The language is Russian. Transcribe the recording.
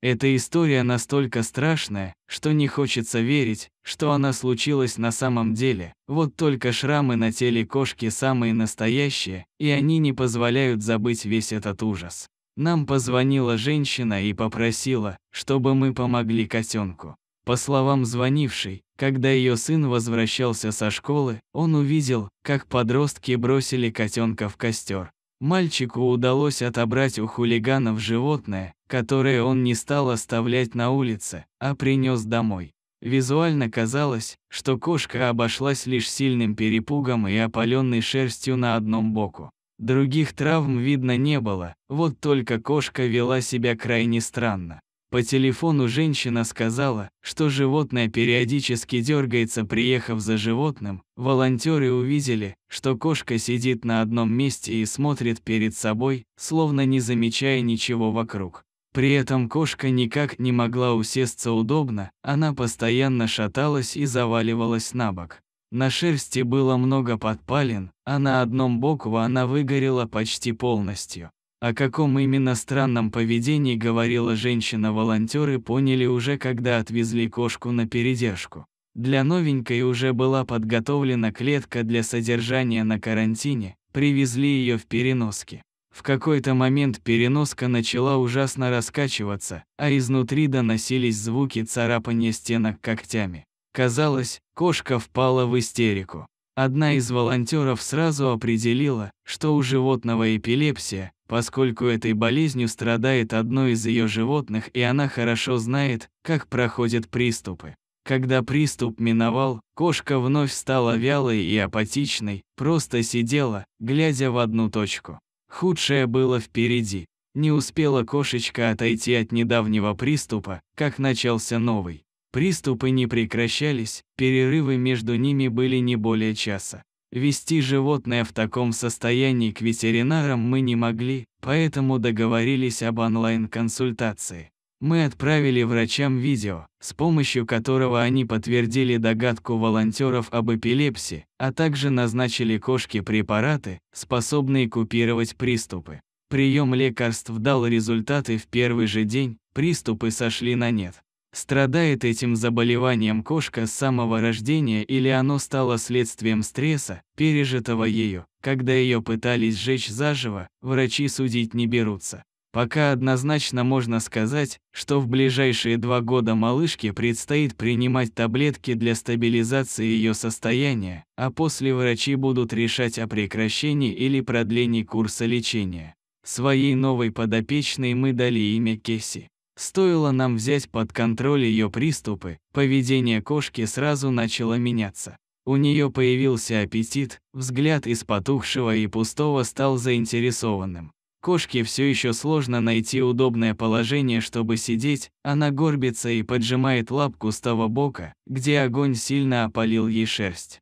Эта история настолько страшная, что не хочется верить, что она случилась на самом деле. Вот только шрамы на теле кошки самые настоящие, и они не позволяют забыть весь этот ужас. Нам позвонила женщина и попросила, чтобы мы помогли котенку. По словам звонившей, когда ее сын возвращался со школы, он увидел, как подростки бросили котенка в костер. Мальчику удалось отобрать у хулиганов животное, которое он не стал оставлять на улице, а принес домой. Визуально казалось, что кошка обошлась лишь сильным перепугом и опаленной шерстью на одном боку. Других травм видно не было, вот только кошка вела себя крайне странно. По телефону женщина сказала, что животное периодически дергается, приехав за животным. Волонтеры увидели, что кошка сидит на одном месте и смотрит перед собой, словно не замечая ничего вокруг. При этом кошка никак не могла усесться удобно, она постоянно шаталась и заваливалась на бок. На шерсти было много подпалин, а на одном боку она выгорела почти полностью. О каком именно странном поведении говорила женщина-волонтеры поняли уже когда отвезли кошку на передержку. Для новенькой уже была подготовлена клетка для содержания на карантине, привезли ее в переноске. В какой-то момент переноска начала ужасно раскачиваться, а изнутри доносились звуки царапания стенок когтями. Казалось, кошка впала в истерику. Одна из волонтеров сразу определила, что у животного эпилепсия, поскольку этой болезнью страдает одно из ее животных и она хорошо знает, как проходят приступы. Когда приступ миновал, кошка вновь стала вялой и апатичной, просто сидела, глядя в одну точку. Худшее было впереди. Не успела кошечка отойти от недавнего приступа, как начался новый. Приступы не прекращались, перерывы между ними были не более часа. Вести животное в таком состоянии к ветеринарам мы не могли, поэтому договорились об онлайн-консультации. Мы отправили врачам видео, с помощью которого они подтвердили догадку волонтеров об эпилепсии, а также назначили кошке препараты, способные купировать приступы. Прием лекарств дал результаты в первый же день, приступы сошли на нет. Страдает этим заболеванием кошка с самого рождения или оно стало следствием стресса, пережитого ею, когда ее пытались сжечь заживо, врачи судить не берутся. Пока однозначно можно сказать, что в ближайшие два года малышке предстоит принимать таблетки для стабилизации ее состояния, а после врачи будут решать о прекращении или продлении курса лечения. Своей новой подопечной мы дали имя Кесси. Стоило нам взять под контроль ее приступы, поведение кошки сразу начало меняться. У нее появился аппетит, взгляд из потухшего и пустого стал заинтересованным. Кошке все еще сложно найти удобное положение, чтобы сидеть, она горбится и поджимает лапку с того бока, где огонь сильно опалил ей шерсть.